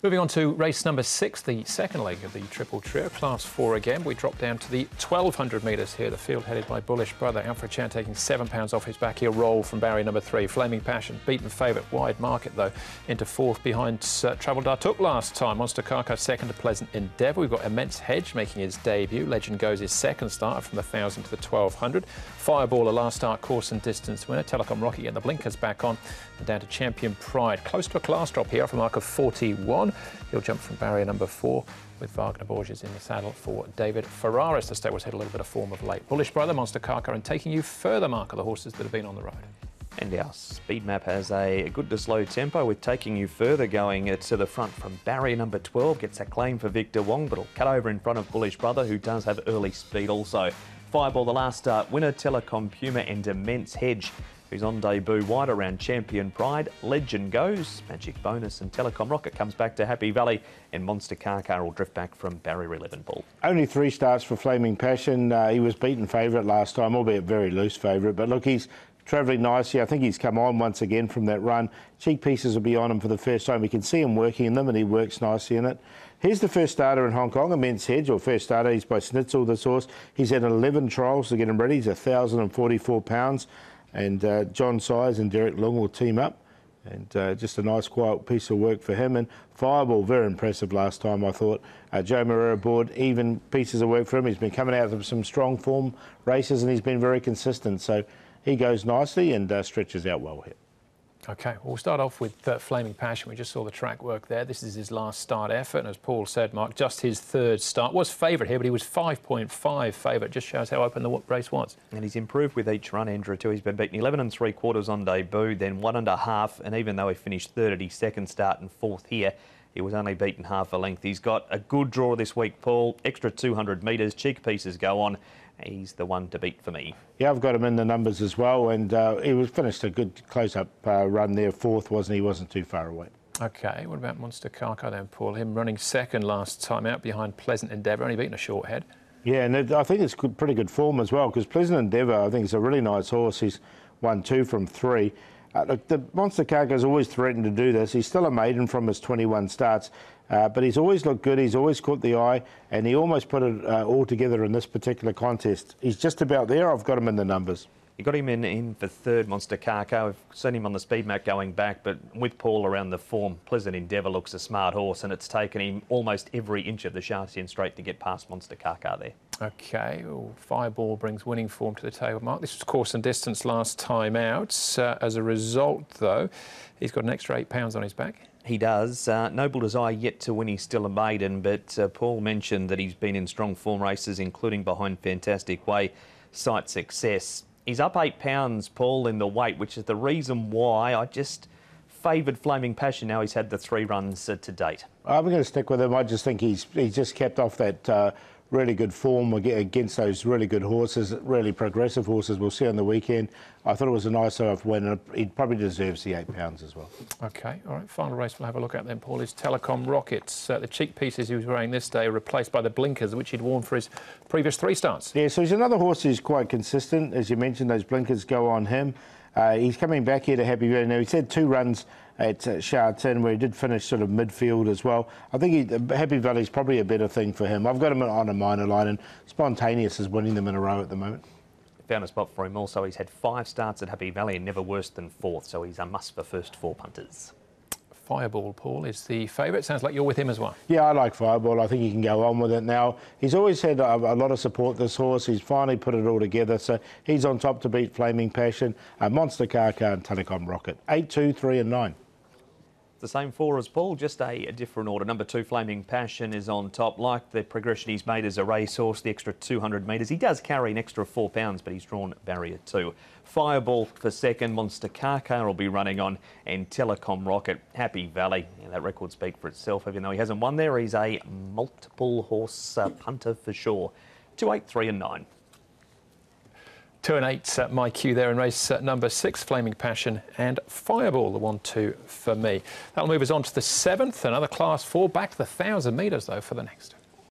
Moving on to race number six, the second leg of the triple trio, class four again. We drop down to the 1200 metres here. The field headed by Bullish Brother. Alfred Chan taking seven pounds off his back. He'll roll from barrier number three. Flaming Passion, beaten favourite, wide market though, into fourth behind uh, Travel Took last time. Monster Kaka second to Pleasant Endeavour. We've got Immense Hedge making his debut. Legend goes his second start from the 1000 to the 1200. Fireball, a last start course and distance winner. Telecom Rocky getting the blinkers back on. And down to Champion Pride. Close to a class drop here off a mark of 41. He'll jump from barrier number four with Vagner Borges in the saddle for David Ferraris. The stables had a little bit of form of late. Bullish Brother, Monster Kaka, and taking you further mark of the horses that have been on the road. And our speed map has a good to slow tempo with taking you further going uh, to the front from barrier number 12. Gets a claim for Victor Wong, but will cut over in front of Bullish Brother, who does have early speed also. Fireball, the last start, winner Telecom Puma and Immense Hedge who's on debut wide around Champion Pride. Legend goes, Magic Bonus and Telecom Rocket comes back to Happy Valley and Monster Kaka will drift back from Barrier 11 Ball. Only three starts for Flaming Passion. Uh, he was beaten favourite last time, albeit very loose favourite. But look, he's travelling nicely. I think he's come on once again from that run. Cheek pieces will be on him for the first time. We can see him working in them and he works nicely in it. Here's the first starter in Hong Kong, Immense Hedge, or first starter. He's by Snitzel, the source. He's had 11 trials to get him ready. He's 1,044 pounds and uh, John Size and Derek Leung will team up. And uh, just a nice, quiet piece of work for him. And Fireball, very impressive last time, I thought. Uh, Joao Moreira aboard, even pieces of work for him. He's been coming out of some strong form races and he's been very consistent. So he goes nicely and uh, stretches out well here. Okay, well, start off with uh, Flaming Passion. We just saw the track work there. This is his last start effort, and as Paul said, Mark, just his third start. Was favourite here, but he was 5.5 favourite. Just shows how open the race was. And he's improved with each run, Andrew, too. He's been beaten 11 and three quarters on debut, then one and a half, and even though he finished third at his second start and fourth here, he was only beaten half a length. He's got a good draw this week, Paul. Extra 200 metres, cheek pieces go on he's the one to beat for me. Yeah, I've got him in the numbers as well, and uh, he was finished a good close-up uh, run there, fourth, wasn't he? Wasn't too far away. Okay, what about Monster Kaka then, Paul? Him running second last time out behind Pleasant Endeavour, only beaten a short head. Yeah, and it, I think it's good, pretty good form as well because Pleasant Endeavour, I think, is a really nice horse. He's won two from three. Uh, look, the Monster has always threatened to do this. He's still a maiden from his 21 starts, uh, but he's always looked good. He's always caught the eye, and he almost put it uh, all together in this particular contest. He's just about there. I've got him in the numbers. You got him in, in for third, Monster Kaka. I've seen him on the speed map going back, but with Paul around the form, Pleasant Endeavour looks a smart horse, and it's taken him almost every inch of the Sha Tin straight to get past Monster Kaka there. Okay, well, Fireball brings winning form to the table, Mark. This was course and distance last time out. Uh, as a result, though, he's got an extra eight pounds on his back. He does. Uh, Noble Desire yet to win. He's still a maiden, but uh, Paul mentioned that he's been in strong form races, including behind Fantastic Way, Sight Success. He's up eight pounds, Paul, in the weight, which is the reason why I just favoured Flaming Passion. Now he's had the three runs uh, to date. I'm going to stick with him. I just think he's he's just kept off that uh, really good form against those really good horses, really progressive horses. We'll see on the weekend. I thought it was a nice enough win, and he probably deserves the eight pounds as well. Okay, all right. Final race we'll have a look at then, Paul, is Telecom Rockets. Uh, the cheek pieces he was wearing this day are replaced by the blinkers, which he'd worn for his previous three starts. Yeah, so he's another horse who's quite consistent. As you mentioned, those blinkers go on him. Uh, he's coming back here to Happy Valley. Now, he's had two runs at uh, where he did finish sort of midfield as well. I think he, Happy Valley is probably a better thing for him. I've got him on a minor line, and Spontaneous is winning them in a row at the moment. Found a spot for him also. He's had five starts at Happy Valley and never worse than fourth, so he's a must for first four punters. Fireball, Paul, is the favourite. Sounds like you're with him as well. Yeah, I like Fireball. I think he can go on with it now. He's always had a, a lot of support, this horse. He's finally put it all together. So he's on top to beat Flaming Passion, uh, Monster Kaka and Telecom Rocket. 8, 2, 3 and 9 the same four as Paul, just a, a, different order. Number two, Flaming Passion, is on top. Like the progression he's made as a racehorse, the extra 200 metres. He does carry an extra four pounds, but he's drawn barrier two. Fireball for second, Monster Kaka will be running on, and Telecom Rocket, Happy Valley. Yeah, that record speak for itself, even though he hasn't won there. He's a multiple horse uh, punter for sure. Two, eight, three, and nine. Two and eight, uh, my cue there in race number six, Flaming Passion and Fireball, the one, two for me. That'll move us on to the seventh, another class four, back to the thousand metres though for the next.